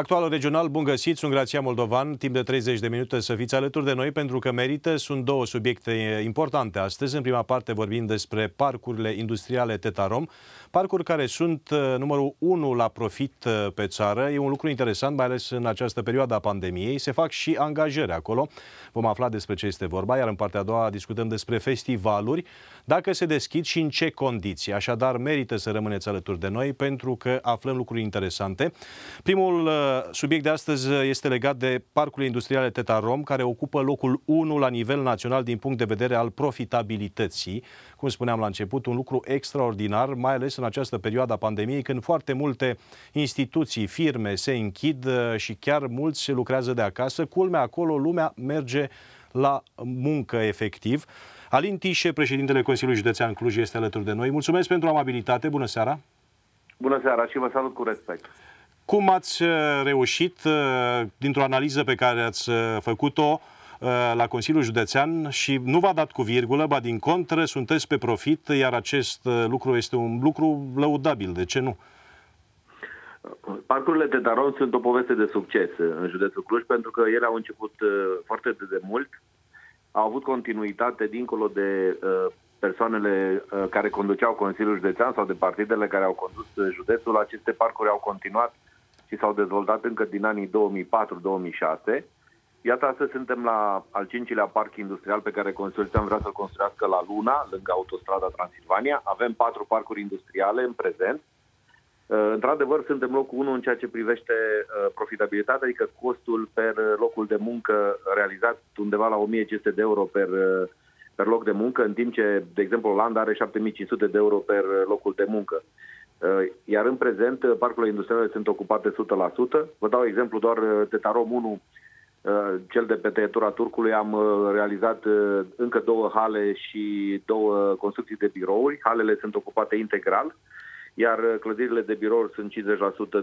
Actual regional, bun găsit, sunt Grația Moldovan, timp de 30 de minute să fiți alături de noi pentru că merită. Sunt două subiecte importante astăzi. În prima parte vorbim despre parcurile industriale Tetarom, parcuri care sunt uh, numărul 1 la profit uh, pe țară. E un lucru interesant, mai ales în această perioadă a pandemiei. Se fac și angajări acolo. Vom afla despre ce este vorba, iar în partea a doua discutăm despre festivaluri, dacă se deschid și în ce condiții. Așadar, merită să rămâneți alături de noi pentru că aflăm lucruri interesante. Primul uh, subiect de astăzi este legat de parcurile industriale Tetarom, care ocupă locul 1 la nivel național din punct de vedere al profitabilității. Cum spuneam la început, un lucru extraordinar, mai ales în această perioadă a pandemiei, când foarte multe instituții, firme se închid uh, și chiar mulți se lucrează de acasă. Culmea acolo, lumea merge la muncă efectiv. Alin Tișe, președintele Consiliului Județean Cluj, este alături de noi. Mulțumesc pentru amabilitate. Bună seara! Bună seara și vă salut cu respect. Cum ați uh, reușit, uh, dintr-o analiză pe care ați uh, făcut-o la Consiliul Județean și nu v-a dat cu virgulă, ba din contră, sunteți pe profit, iar acest lucru este un lucru lăudabil. De ce nu? Parcurile de Daron sunt o poveste de succes în județul Cluj pentru că ele au început foarte de mult, au avut continuitate dincolo de persoanele care conduceau Consiliul Județean sau de partidele care au condus județul. Aceste parcuri au continuat și s-au dezvoltat încă din anii 2004-2006. Iată, astăzi suntem la al cincilea parc industrial pe care Consorțiul vrea să-l construiască la Luna, lângă autostrada Transilvania. Avem patru parcuri industriale în prezent. Uh, într-adevăr, suntem locul 1 în ceea ce privește uh, profitabilitatea, adică costul per locul de muncă realizat undeva la 1500 de euro per, uh, per loc de muncă, în timp ce, de exemplu, Olanda are 7500 de euro per locul de muncă. Uh, iar în prezent, uh, parcurile industriale sunt ocupate 100%. Vă dau exemplu doar uh, Tetarom 1, cel de pe tăietura Turcului, am realizat încă două hale și două construcții de birouri. Halele sunt ocupate integral, iar clădirile de birouri sunt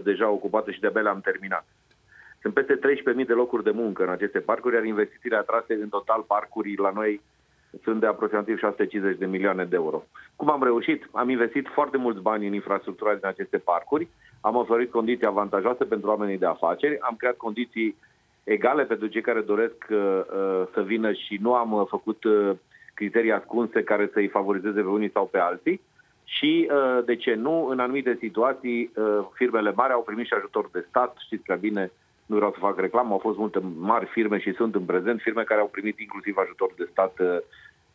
50% deja ocupate și de-abia le-am terminat. Sunt peste 13.000 de locuri de muncă în aceste parcuri, iar investițiile atrase în total parcuri la noi sunt de aproximativ 650 de milioane de euro. Cum am reușit? Am investit foarte mulți bani în infrastructura din aceste parcuri, am oferit condiții avantajoase pentru oamenii de afaceri, am creat condiții egale pentru cei care doresc uh, uh să vină și nu am uh, făcut uh, criterii ascunse care să-i favorizeze pe unii sau pe alții. Și, uh, de ce nu, în anumite situații, uh, firmele mari au primit și ajutor de stat, știți prea bine, nu vreau să fac reclamă, au fost multe mari firme și sunt în prezent firme care au primit inclusiv ajutor de stat uh,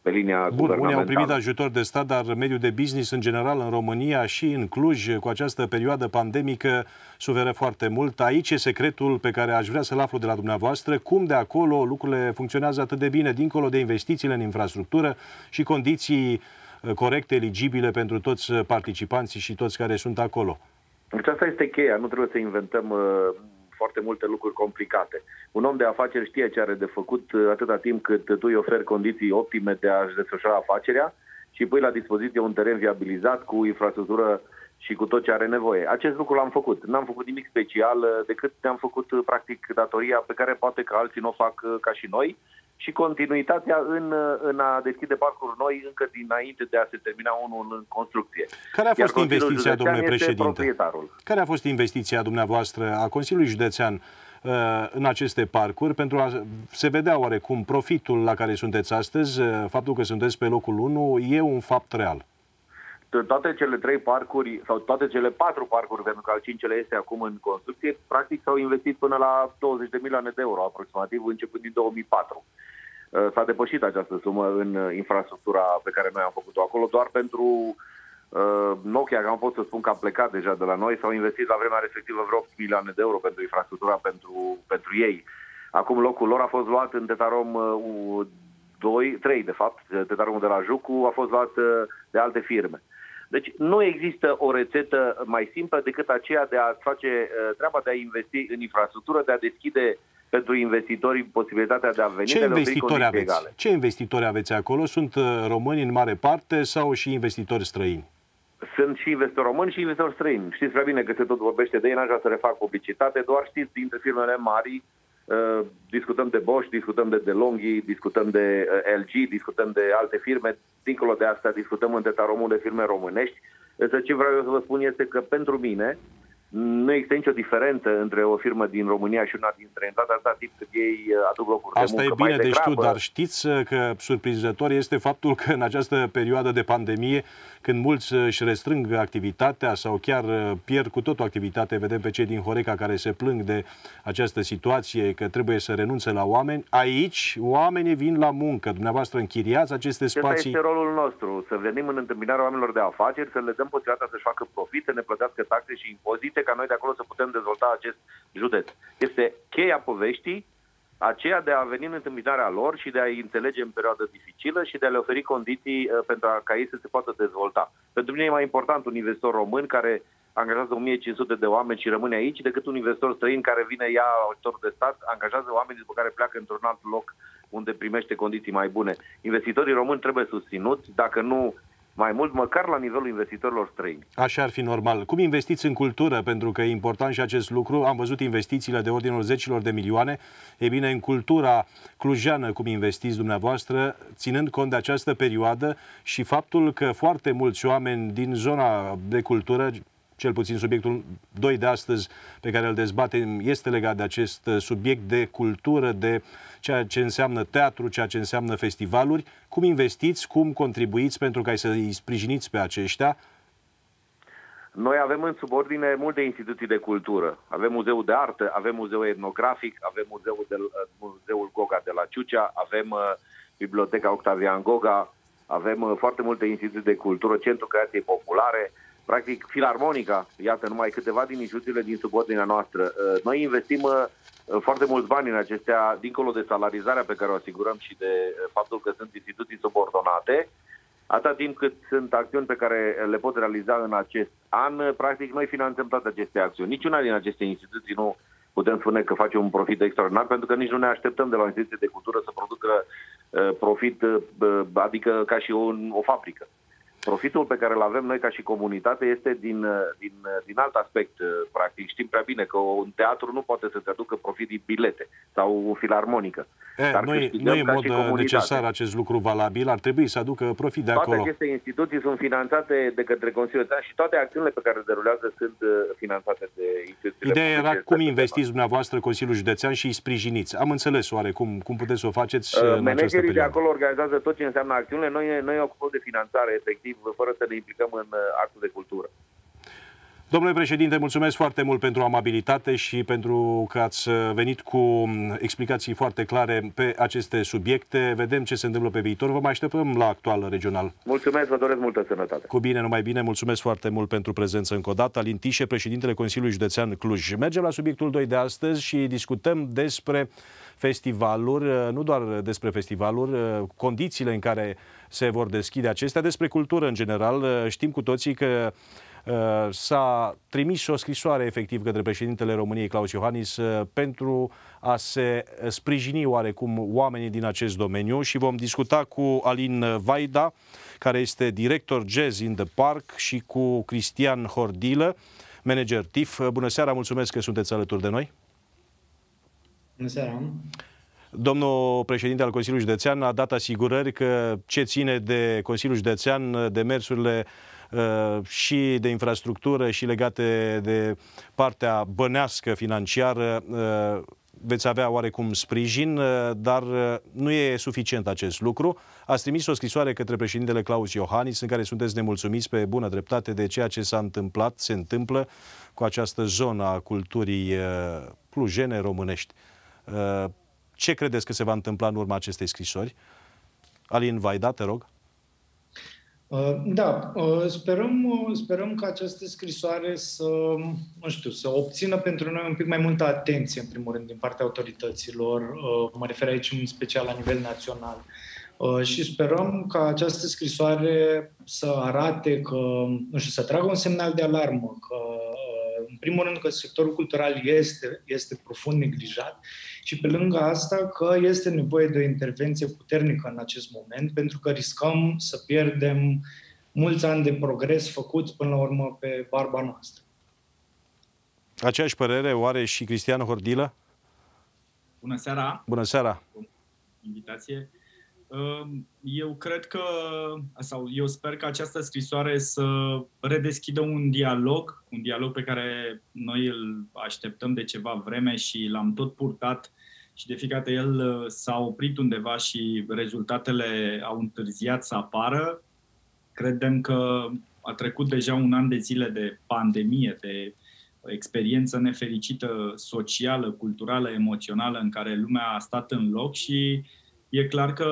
pe linia Bun, unii au primit ajutor de stat, dar mediul de business în general în România și în Cluj, cu această perioadă pandemică, suferă foarte mult. Aici e secretul pe care aș vrea să-l aflu de la dumneavoastră. Cum de acolo lucrurile funcționează atât de bine, dincolo de investițiile în infrastructură și condiții uh, corecte, eligibile pentru toți participanții și toți care sunt acolo? Deci asta este cheia, nu trebuie să inventăm uh, foarte multe lucruri complicate. Un om de afaceri știe ce are de făcut uh, atâta timp cât tu îi oferi condiții optime de a-și desfășura afacerea și pui la dispoziție un teren viabilizat cu infrastructură și cu tot ce are nevoie. Acest lucru l-am făcut. N-am făcut nimic special uh, decât ne-am făcut uh, practic datoria pe care poate că alții nu o fac ca și noi și continuitatea în, în a deschide parcuri noi încă dinainte de a se termina unul în construcție. Care a fost Iar investiția, domnule președinte? Care a fost investiția dumneavoastră a Consiliului Județean uh, în aceste parcuri pentru a se vedea oarecum profitul la care sunteți astăzi, uh, faptul că sunteți pe locul 1, e un fapt real toate cele trei parcuri, sau toate cele patru parcuri, pentru că al cincilea este acum în construcție, practic s-au investit până la 20 de milioane de euro, aproximativ, începând din 2004. Uh, s-a depășit această sumă în uh, infrastructura pe care noi am făcut-o acolo, doar pentru uh, Nokia, că am pot să spun că a plecat deja de la noi, s-au investit la vremea respectivă vreo 8 milioane de euro pentru infrastructura pentru, pentru ei. Acum locul lor a fost luat în Tetarom 2, 3 de fapt, Tetaromul de la Jucu a fost luat de alte firme. Deci nu există o rețetă mai simplă decât aceea de a face treaba de a investi în infrastructură, de a deschide pentru investitorii posibilitatea de a veni. Ce investitori aveți? Egale. Ce investitori aveți acolo? Sunt uh, români în mare parte sau și investitori străini? Sunt și investitori români și investitori străini. Știți prea bine că se tot vorbește de ei, n-aș vrea să le fac publicitate, doar știți dintre firmele mari, uh, discutăm de Bosch, discutăm de DeLonghi, discutăm de uh, LG, discutăm de alte firme, dincolo de asta discutăm în Tetaromul de firme românești. Însă ce vreau eu să vă spun este că pentru mine nu există nicio diferență între o firmă din România și una din străinătate, atâta timp cât ei uh, aduc locuri Asta de muncă. e bine mai de degrabă, știut, dar știți uh, că surprinzător este faptul că în această perioadă de pandemie, când mulți uh, își restrâng activitatea sau chiar pierd cu totul activitatea, vedem pe cei din Horeca care se plâng de această situație, că trebuie să renunțe la oameni, aici oamenii vin la muncă. Dumneavoastră închiriați aceste spații. Acesta este rolul nostru, să venim în întâmpinarea oamenilor de afaceri, să le dăm posibilitatea să-și facă profit, să ne plătească taxe și impozite, ca noi de acolo să putem dezvolta acest județ. Este cheia poveștii, aceea de a veni în întâmpinarea lor și de a-i înțelege în perioadă dificilă și de a le oferi condiții uh, pentru a, ca ei să se poată dezvolta. Pentru mine e mai important un investitor român care angajează 1500 de oameni și rămâne aici, decât un investor străin care vine, ia ajutor de stat, angajează oameni după care pleacă într-un alt loc unde primește condiții mai bune. Investitorii români trebuie susținuți, dacă nu mai mult, măcar la nivelul investitorilor străini. Așa ar fi normal. Cum investiți în cultură? Pentru că e important și acest lucru. Am văzut investițiile de ordinul zecilor de milioane. E bine, în cultura clujană, cum investiți dumneavoastră, ținând cont de această perioadă și faptul că foarte mulți oameni din zona de cultură, cel puțin subiectul 2 de astăzi pe care îl dezbatem este legat de acest subiect de cultură, de ceea ce înseamnă teatru, ceea ce înseamnă festivaluri. Cum investiți, cum contribuiți pentru ca să îi sprijiniți pe aceștia? Noi avem în subordine multe instituții de cultură. Avem muzeul de artă, avem muzeul etnografic, avem muzeul, de, muzeul Goga de la Ciucea, avem uh, Biblioteca Octavian Goga, avem uh, foarte multe instituții de cultură, Centrul Creației Populare, practic filarmonica, iată numai câteva din instituțiile din subordinea noastră. Uh, noi investim uh, foarte mulți bani în acestea, dincolo de salarizarea pe care o asigurăm și de uh, faptul că sunt instituții subordonate, atâta timp cât sunt acțiuni pe care le pot realiza în acest an, practic noi finanțăm toate aceste acțiuni. Niciuna din aceste instituții nu putem spune că face un profit extraordinar, pentru că nici nu ne așteptăm de la o instituție de cultură să producă profit, adică ca și o, o fabrică. Profitul pe care îl avem noi ca și comunitate este din, din, din alt aspect. Practic știm prea bine că un teatru nu poate să te aducă profit din bilete sau o filarmonică. E, Dar nu, e, nu e în mod necesar acest lucru valabil, ar trebui să aducă profit de toate acolo. Toate aceste instituții sunt finanțate de către Consiliul de și toate acțiunile pe care le derulează sunt uh, finanțate de instituțiile Ideea era cum investiți dumneavoastră Consiliul Județean și îi sprijiniți. Am înțeles oare cum, cum puteți să o faceți uh, în Managerii de acolo organizează tot ce înseamnă acțiunile. Noi, noi ocupăm de finanțare, efectiv, fără să ne implicăm în uh, actul de cultură. Domnule președinte, mulțumesc foarte mult pentru amabilitate și pentru că ați uh, venit cu um, explicații foarte clare pe aceste subiecte. Vedem ce se întâmplă pe viitor. Vă mai așteptăm la actual regional. Mulțumesc, vă doresc multă sănătate. Cu bine, numai bine. Mulțumesc foarte mult pentru prezență încă o dată. Alin Tișe, președintele Consiliului Județean Cluj. Mergem la subiectul 2 de astăzi și discutăm despre festivaluri, uh, nu doar despre festivaluri, uh, condițiile în care se vor deschide acestea, despre cultură în general. Uh, știm cu toții că s-a trimis o scrisoare efectiv către președintele României, Claus Iohannis, pentru a se sprijini oarecum oamenii din acest domeniu și vom discuta cu Alin Vaida, care este director Jazz in the Park și cu Cristian Hordilă, manager TIF. Bună seara, mulțumesc că sunteți alături de noi. Bună seara! Domnul președinte al Consiliului Județean a dat asigurări că ce ține de Consiliul Județean, de mersurile uh, și de infrastructură și legate de partea bănească financiară, uh, veți avea oarecum sprijin, uh, dar nu e suficient acest lucru. Ați trimis o scrisoare către președintele Claus Iohannis în care sunteți nemulțumiți pe bună dreptate de ceea ce s-a întâmplat, se întâmplă cu această zonă a culturii clujene românești. Uh, ce credeți că se va întâmpla în urma acestei scrisori? Alin Vaida, te rog. Uh, da, uh, sperăm, sperăm că această scrisoare să, nu știu, să obțină pentru noi un pic mai multă atenție, în primul rând, din partea autorităților. Mă refer aici în special la nivel național. Și sperăm ca această scrisoare să arate că, nu știu, să tragă un semnal de alarmă, că în primul rând că sectorul cultural este, este profund neglijat și pe lângă asta că este nevoie de o intervenție puternică în acest moment pentru că riscăm să pierdem mulți ani de progres făcuți până la urmă pe barba noastră. Aceeași părere o are și Cristian Hordilă? Bună seara! Bună seara! Invitație. Eu cred că, sau eu sper că această scrisoare să redeschidă un dialog, un dialog pe care noi îl așteptăm de ceva vreme și l-am tot purtat și de fiecare el s-a oprit undeva și rezultatele au întârziat să apară. Credem că a trecut deja un an de zile de pandemie, de experiență nefericită socială, culturală, emoțională în care lumea a stat în loc și e clar că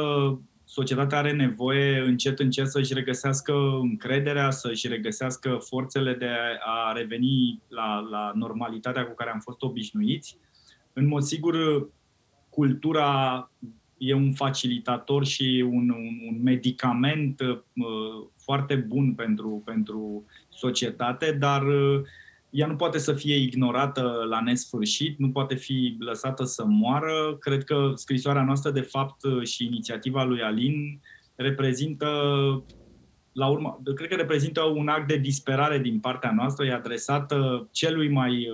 societatea are nevoie încet, încet să-și regăsească încrederea, să-și regăsească forțele de a reveni la, la normalitatea cu care am fost obișnuiți. În mod sigur, cultura e un facilitator și un, un, un medicament uh, foarte bun pentru, pentru societate, dar uh, ea nu poate să fie ignorată la nesfârșit, nu poate fi lăsată să moară. Cred că scrisoarea noastră, de fapt, și inițiativa lui Alin reprezintă la urmă, cred că reprezintă un act de disperare din partea noastră, e adresată celui mai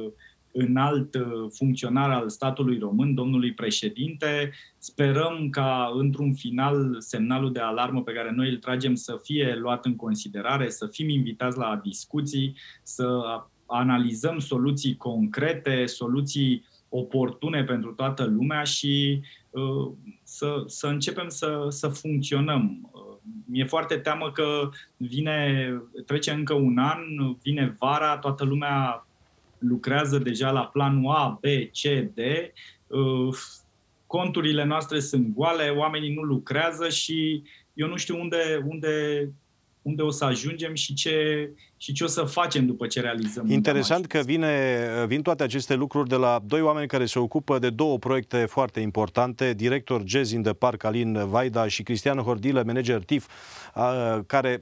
înalt funcționar al statului român, domnului președinte. Sperăm ca, într-un final, semnalul de alarmă pe care noi îl tragem să fie luat în considerare, să fim invitați la discuții, să analizăm soluții concrete, soluții oportune pentru toată lumea și uh, să, să începem să, să funcționăm. Uh, mi-e foarte teamă că vine, trece încă un an, vine vara, toată lumea lucrează deja la planul A, B, C, D, uh, conturile noastre sunt goale, oamenii nu lucrează și eu nu știu unde, unde unde o să ajungem și ce, și ce o să facem după ce realizăm. Interesant că vine, vin toate aceste lucruri de la doi oameni care se ocupă de două proiecte foarte importante, director Jazz in the Park Alin Vaida și Cristian Hordilă, manager TIF, care,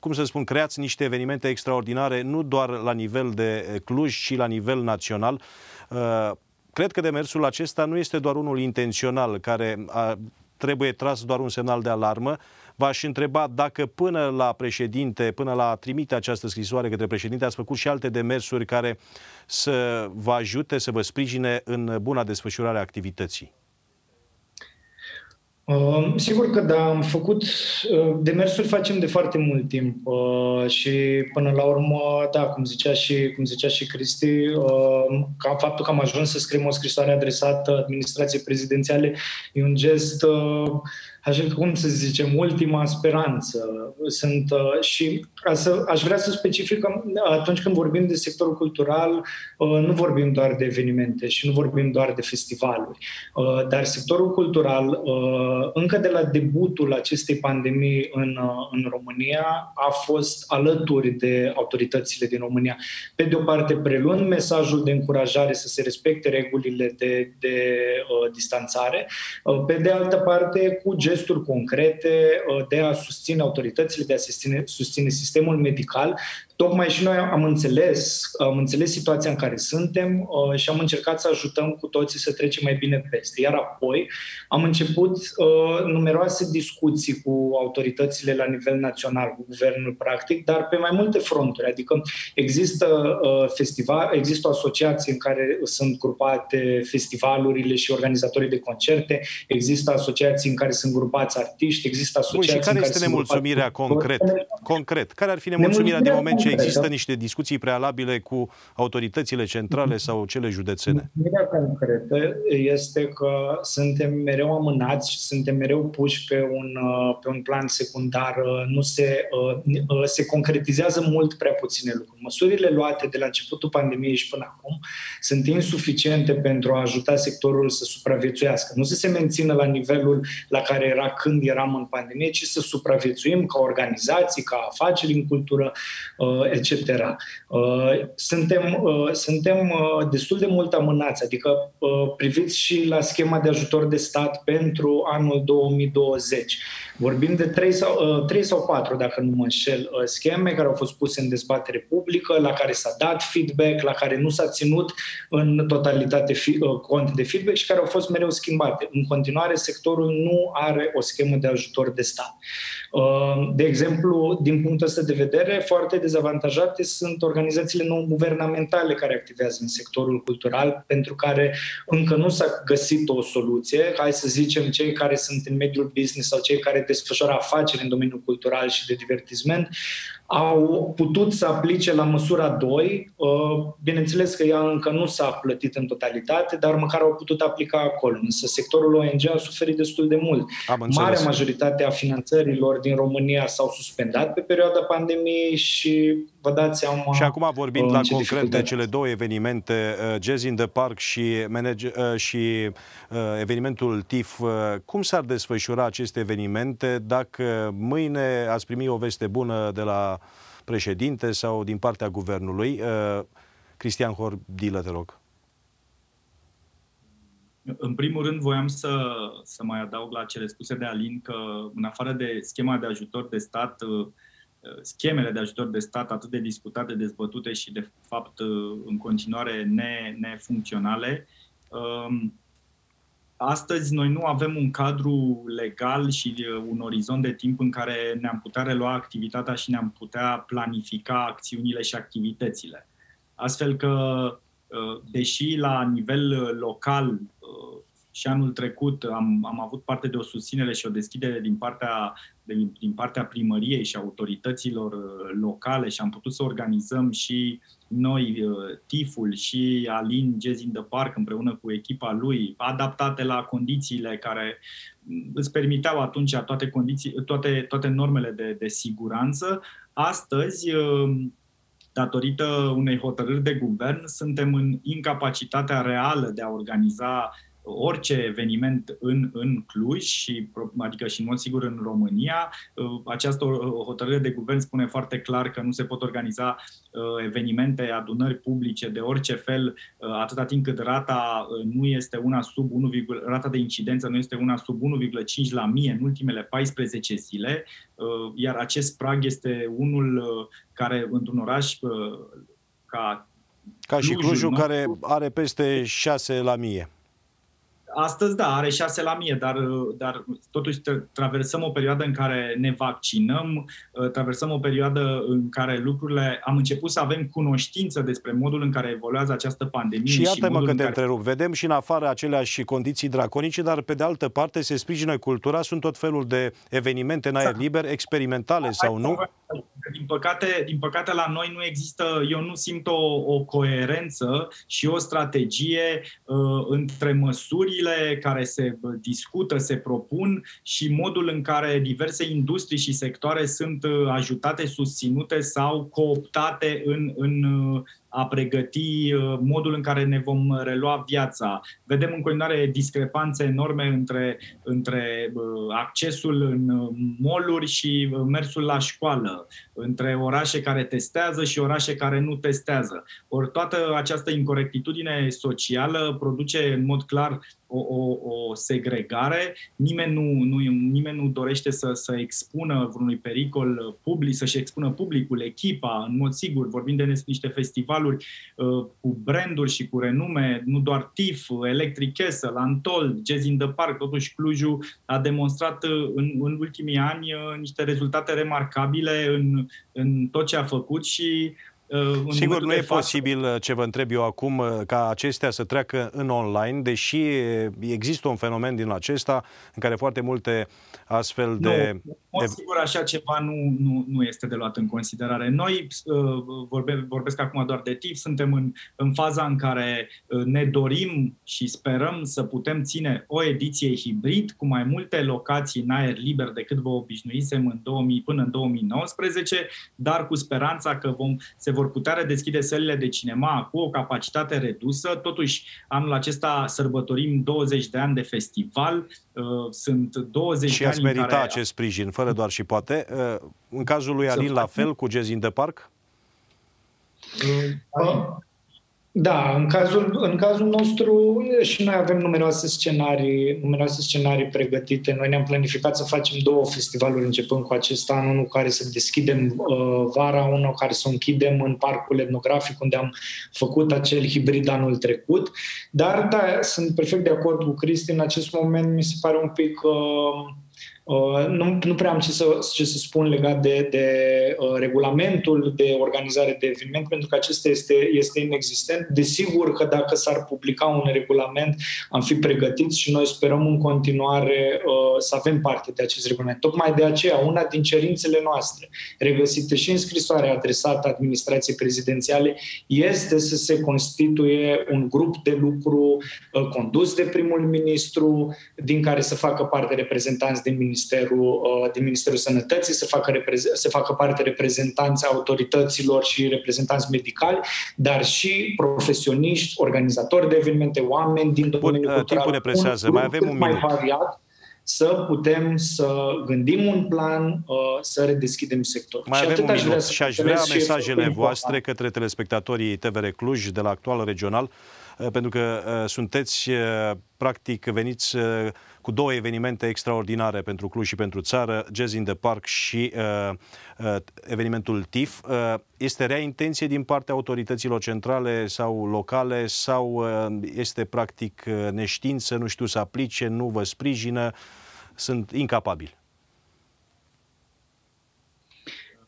cum să spun, creați niște evenimente extraordinare, nu doar la nivel de Cluj, ci la nivel național. Cred că demersul acesta nu este doar unul intențional, care trebuie tras doar un semnal de alarmă, V-aș întreba dacă până la președinte, până la trimite această scrisoare către președinte, ați făcut și alte demersuri care să vă ajute, să vă sprijine în buna desfășurare a activității. Uh, sigur că da, am făcut uh, demersuri facem de foarte mult timp uh, și până la urmă, da, cum zicea și, cum zicea și Cristi, uh, ca faptul că am ajuns să scriem o scrisoare adresată administrației prezidențiale e un gest uh, așa cum să zicem, ultima speranță. Sunt, uh, și să, aș vrea să specific că atunci când vorbim de sectorul cultural, uh, nu vorbim doar de evenimente și nu vorbim doar de festivaluri, uh, dar sectorul cultural, încă de la debutul acestei pandemii în, în România, a fost alături de autoritățile din România. Pe de o parte, preluând mesajul de încurajare să se respecte regulile de, de uh, distanțare, uh, pe de altă parte, cu gesturi concrete uh, de a susține autoritățile, de a susține, susține sistemul medical tocmai și noi am înțeles, am înțeles situația în care suntem uh, și am încercat să ajutăm cu toții să trecem mai bine peste. Iar apoi am început uh, numeroase discuții cu autoritățile la nivel național, cu guvernul practic, dar pe mai multe fronturi. Adică există uh, festival, există o asociație în care sunt grupate festivalurile și organizatorii de concerte, există asociații în care sunt grupați artiști, există asociații Bun, și care în care este nemulțumirea concret? Concret. Care ar fi nemulțumirea din moment ce concretă. există niște discuții prealabile cu autoritățile centrale sau cele județene? Ideea concretă este că suntem mereu amânați și suntem mereu puși pe un, uh, pe un plan secundar. Uh, nu se, uh, se concretizează mult prea puține lucruri. Măsurile luate de la începutul pandemiei și până acum sunt insuficiente pentru a ajuta sectorul să supraviețuiască. Nu să se mențină la nivelul la care era când eram în pandemie, ci să supraviețuim ca organizații, ca afaceri în cultură, etc. Uh, suntem, uh, suntem uh, destul de mult amânați, adică priviți și la schema de ajutor de stat pentru anul 2020. Vorbim de 3 sau, 3 sau 4, dacă nu mă înșel, scheme care au fost puse în dezbatere publică, la care s-a dat feedback, la care nu s-a ținut în totalitate cont de feedback și care au fost mereu schimbate. În continuare, sectorul nu are o schemă de ajutor de stat. De exemplu, din punctul ăsta de vedere, foarte dezavantajat dezavantajate sunt organizațiile non-guvernamentale care activează în sectorul cultural, pentru care încă nu s-a găsit o soluție. Hai să zicem, cei care sunt în mediul business sau cei care desfășoară afaceri în domeniul cultural și de divertisment au putut să aplice la măsura 2. Uh, bineînțeles că ea încă nu s-a plătit în totalitate, dar măcar au putut aplica acolo. Însă sectorul ONG a suferit destul de mult. Marea majoritate a finanțărilor din România s-au suspendat pe perioada pandemiei și vă dați seama... Și acum vorbind la concret de cele două evenimente, uh, Jazz in the Park și, manage, uh, și evenimentul TIF, cum s-ar desfășura aceste evenimente dacă mâine ați primi o veste bună de la președinte sau din partea guvernului. Uh, Cristian Hordilă, te rog. În primul rând, voiam să, să mai adaug la cele spuse de Alin că, în afară de schema de ajutor de stat, uh, schemele de ajutor de stat atât de discutate, dezbătute și, de fapt, uh, în continuare ne, nefuncționale, um, Astăzi noi nu avem un cadru legal și uh, un orizont de timp în care ne-am putea relua activitatea și ne-am putea planifica acțiunile și activitățile. Astfel că, uh, deși la nivel uh, local și anul trecut am, am avut parte de o susținere și o deschidere din partea, de, din partea primăriei și autorităților locale și am putut să organizăm și noi, uh, TIF-ul și Alin Jazz in the Park împreună cu echipa lui, adaptate la condițiile care mm, îți permiteau atunci toate, condiții, toate, toate normele de, de siguranță. Astăzi, uh, datorită unei hotărâri de guvern, suntem în incapacitatea reală de a organiza orice eveniment în, în Cluj, și, adică și în mod sigur în România. Uh, această hotărâre de guvern spune foarte clar că nu se pot organiza uh, evenimente, adunări publice de orice fel, uh, atâta timp cât rata nu este una sub 1, rata de incidență nu este una sub 1,5 la mie în ultimele 14 zile, iar acest prag este unul care într-un oraș ca ca și Clujul, care are peste 6 la mie. Astăzi, da, are 6 la mie, dar, dar totuși traversăm o perioadă în care ne vaccinăm, uh, traversăm o perioadă în care lucrurile... Am început să avem cunoștință despre modul în care evoluează această pandemie. Și iată-mă că te care... întrerup. Vedem și în afară aceleași condiții draconice, dar pe de altă parte se sprijină cultura, sunt tot felul de evenimente în aer exact. liber, experimentale sau nu? Din păcate, din păcate la noi nu există, eu nu simt o, o coerență și o strategie uh, între măsurile care se discută, se propun și modul în care diverse industrii și sectoare sunt uh, ajutate, susținute sau cooptate în, în uh, a pregăti uh, modul în care ne vom relua viața. Vedem în continuare discrepanțe enorme între, între uh, accesul în uh, moluri și mersul la școală, între orașe care testează și orașe care nu testează. Ori toată această incorectitudine socială produce în mod clar o, o, o segregare, nimeni nu, nu, nimeni nu dorește să, să expună vreunui pericol public, să-și expună publicul, echipa, în mod sigur, vorbim de niște festivaluri uh, cu branduri și cu renume, nu doar TIF, Electric Castle, Antol, Jazz in the Park, totuși Clujul a demonstrat uh, în, în ultimii ani uh, niște rezultate remarcabile în, în tot ce a făcut și Uh, Sigur, nu e față... posibil, uh, ce vă întreb eu acum, uh, ca acestea să treacă în online, deși există un fenomen din acesta în care foarte multe astfel de... Nu, de... sigur, așa ceva nu, nu, nu este de luat în considerare. Noi, vorbe, vorbesc acum doar de tip, suntem în, în faza în care ne dorim și sperăm să putem ține o ediție hibrid cu mai multe locații în aer liber decât vă obișnuisem în 2000, până în 2019, dar cu speranța că vom, se vor putea redeschide sălile de cinema cu o capacitate redusă. Totuși, anul acesta sărbătorim 20 de ani de festival. Uh, sunt 20 și de ani ați merita care... acest sprijin, fără doar și poate. Uh, în cazul lui Alin, la fel, cu Jazz in the Park? Uh, da, în cazul, în cazul nostru și noi avem numeroase scenarii, numeroase scenarii pregătite. Noi ne-am planificat să facem două festivaluri începând cu acest an, unul care să deschidem uh, vara, unul care să închidem în parcul etnografic unde am făcut acel hibrid anul trecut. Dar da, sunt perfect de acord cu Cristi, în acest moment mi se pare un pic uh, Uh, nu, nu prea am ce să, ce să spun legat de, de uh, regulamentul de organizare de eveniment, pentru că acesta este, este inexistent. Desigur că dacă s-ar publica un regulament, am fi pregătiți și noi sperăm în continuare uh, să avem parte de acest regulament. Tocmai de aceea, una din cerințele noastre, regăsite și în scrisoarea adresată administrației prezidențiale, este să se constituie un grup de lucru uh, condus de primul ministru, din care să facă parte reprezentanți din minister Ministerul, uh, din Ministerul Sănătății, să facă, să facă parte reprezentanți autorităților și reprezentanți medicali, dar și profesioniști, organizatori de evenimente, oameni din domeniul Bun, uh, cultural. Timpul ne presează, mai avem un minut. Mai variat, să putem să gândim un plan, uh, să redeschidem sectorul. Mai și avem un minut și aș vrea mesajele voastre către telespectatorii TVR Cluj de la actual regional, pentru că sunteți practic veniți cu două evenimente extraordinare pentru Cluj și pentru țară, Jazz in the Park și uh, uh, evenimentul TIF. Uh, este rea intenție din partea autorităților centrale sau locale sau uh, este practic uh, neștiință, nu știu să aplice, nu vă sprijină, sunt incapabili? Uh,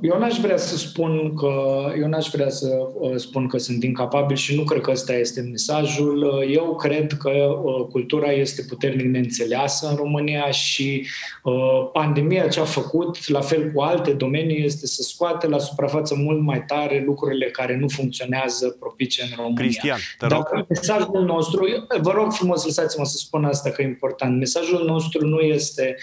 eu n-aș vrea să spun că eu n-aș vrea să uh, spun că sunt incapabil și nu cred că ăsta este mesajul. Uh, eu cred că cultura este puternic neînțeleasă în România și pandemia ce a făcut, la fel cu alte domenii, este să scoate la suprafață mult mai tare lucrurile care nu funcționează propice în România. Cristian, te rog. Dar mesajul nostru, vă rog frumos, lăsați-mă să spun asta că e important. Mesajul nostru nu este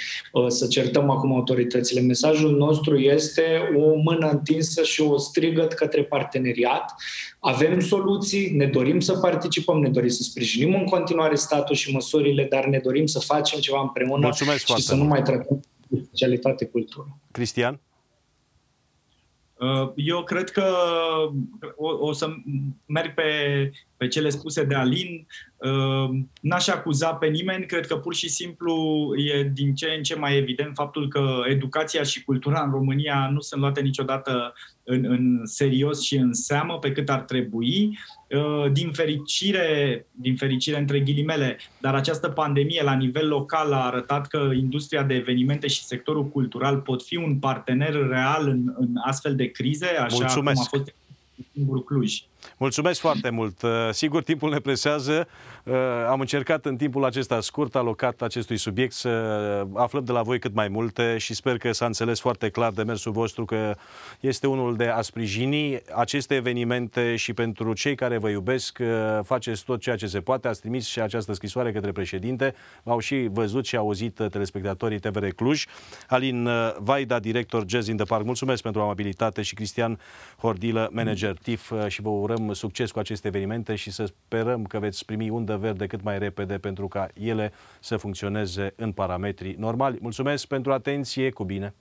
să certăm acum autoritățile. Mesajul nostru este este o mână întinsă și o strigăt către parteneriat. Avem soluții, ne dorim să participăm, ne dorim să sprijinim în continuare statul și măsurile, dar ne dorim să facem ceva împreună Mulțumesc și să nu mai tratăm specialitate cultură. Cristian? Uh, eu cred că o, o să merg pe, pe cele spuse de Alin. Ehm, n-aș acuza pe nimeni, cred că pur și simplu e din ce în ce mai evident faptul că educația și cultura în România nu sunt luate niciodată în, în serios și în seamă pe cât ar trebui. Ehm, din fericire, din fericire între ghilimele, dar această pandemie la nivel local a arătat că industria de evenimente și sectorul cultural pot fi un partener real în, în astfel de crize, așa Mulțumesc. cum a fost în Cluj. Mulțumesc foarte mult. Uh, sigur, timpul ne presează. Uh, am încercat în timpul acesta scurt alocat acestui subiect să aflăm de la voi cât mai multe și sper că s-a înțeles foarte clar de mersul vostru că este unul de a sprijini aceste evenimente și pentru cei care vă iubesc uh, faceți tot ceea ce se poate. Ați trimis și această scrisoare către președinte. Au și văzut și auzit telespectatorii TVR Cluj. Alin Vaida, director Jazz in the Park, mulțumesc pentru amabilitate și Cristian Hordilă, manager TIF și vă urăm succes cu aceste evenimente și să sperăm că veți primi undă verde cât mai repede pentru ca ele să funcționeze în parametrii normali. Mulțumesc pentru atenție, cu bine!